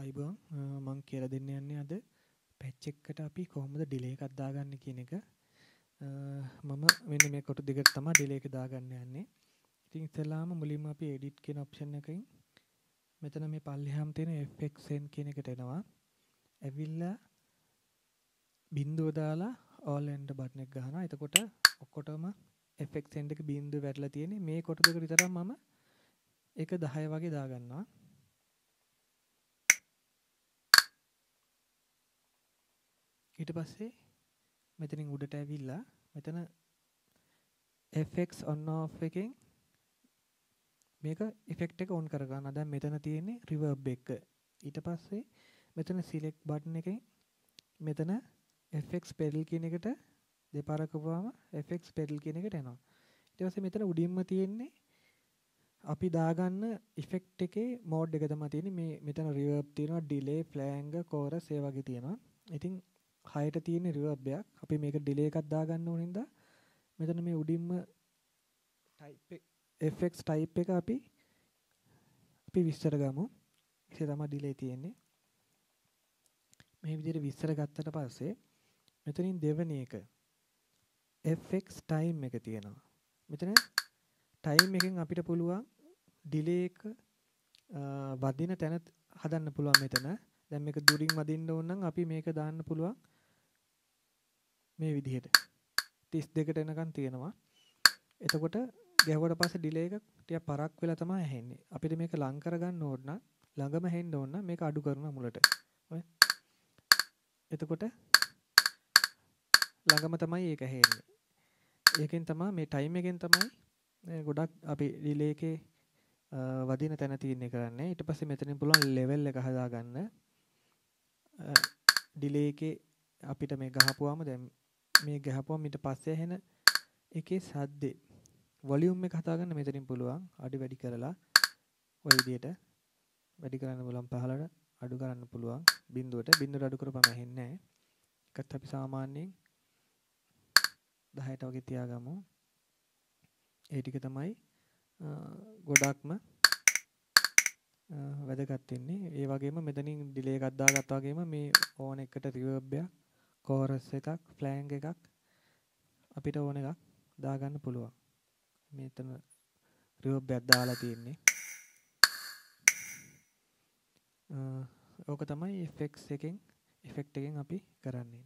අයිබෝන් මං කියල දෙන්න යන්නේ අද. පැච්චෙක්කට අපි කොහොමද ඩිලේ එකක් දාගන්න කියන එක. මම මෙන්න මේ කොට දෙකට තමා ඩිලේ එක දාගන්න යන්නේ. ඉතින් ඉස්සෙල්ලාම මුලින්ම අපි එඩිට් කියන ඔප්ෂන් එකකින් මෙතන මේ පල්ලෙහාම තියෙන fxn කියන එකට එනවා. ඇවිල්ලා බින්දුව දාලා all end බටන් එක ගහනවා. එතකොට ඔක්කොටම fxn එක බින්දුව වැටලා තියෙන්නේ. මේ කොට දෙක විතරක් මම ඒක 10 වගේ දාගන්නවා. ඊට පස්සේ මෙතනින් උඩට ඇවිල්ලා මෙතන FX on off එකෙන් මේක ඉෆෙක්ට් එක ඔන් කරගන්න. දැන් මෙතන තියෙන්නේ රිවර්බ් එක. ඊට පස්සේ මෙතන සිලෙක්ට් බටන් එකෙන් මෙතන FX pedal කියන එකට දෙපාරක් කරපුවාම FX pedal කියන එකට එනවා. ඊට පස්සේ මෙතන උඩින්ම තියෙන්නේ අපි දාගන්න ඉෆෙක්ට් එකේ මෝඩ් එක තමයි තියෙන්නේ. මේ මෙතන රිවර්බ් තියෙනවා, ඩිලේ, ෆ්ලෑන්ග්, කෝරස් ඒ වගේ තියෙනවා. ඉතින් හයට තියෙන රිවර්බ්යක් අපි මේක ඩිලේ එකක් දාගන්න ඕන හින්දා මෙතන මේ උඩින්ම ටයිප් FX ටයිප් එක අපි අපි විස්තර ගමු. ඉතින් තමයි ඩිලේ තියෙන්නේ. මේ විදිහට විස්තර ගත්තට පස්සේ මෙතනින් දෙවෙනි එක FX time එක තියෙනවා. මෙතන time එකෙන් අපිට පුළුවන් ඩිලේ එක වදින තැන හදන්න පුළුවන් මෙතන. දැන් මේක දුරින් වදින්න ඕන නම් අපි මේක දාන්න පුළුවන් මේ විදිහට 32ට එනකන් තියෙනවා. එතකොට ගැහුවට පස්සේ ඩිලේ එක ටිකක් පරක් වෙලා තමයි ඇහෙන්නේ. අපිට මේක ලං කරගන්න ඕන නම් ළඟම හෙන්න ඕන නම් මේක අඩු කරනවා මුලට. ඔය. එතකොට ළඟම තමයි ඒක ඇහෙන්නේ. ඒකෙන් තමයි මේ ටයිම් එකෙන් තමයි ගොඩක් අපි ඩිලේ එකේ වදින තැන තියෙන්නේ කරන්නේ. ඊට පස්සේ මෙතනින් පුළුවන් ලෙවල් එක හදාගන්න. ඩිලේ එකේ අපිට මේ ගහපුවාම දැන් මේ ගහපුවම ඊට පස්සේ ඇහෙන එකේ සද්දේ වොලියුම් එක හදාගන්න මෙතනින් පුළුවන් අඩි වැඩි කරලා ඔය විදිහට වැඩි කරන්න පුළුවන් 15ට අඩු කරන්න පුළුවන් බිඳුවට බිඳුවට අඩු කරපම ඇහෙන්නේ නැහැ. එකත් අපි සාමාන්‍යයෙන් 10ට වගේ තියාගමු. ඒ ටික තමයි ගොඩක්ම වැදගත් වෙන්නේ. ඒ වගේම මෙතනින් ඩිලේ එකක් දාගත්තා වගේම මේ ඕන එකට රිවර්බ් එකක් කෝරස් එකක් ෆ්ලෑන්ග් එකක් අපිට ඕන එකක් දාගන්න පුළුවන්. මෙතන රිවර්බ් එකක් දාලා තියෙන්නේ. ඕක තමයි effects එකෙන් effect එකෙන් අපි කරන්නේ.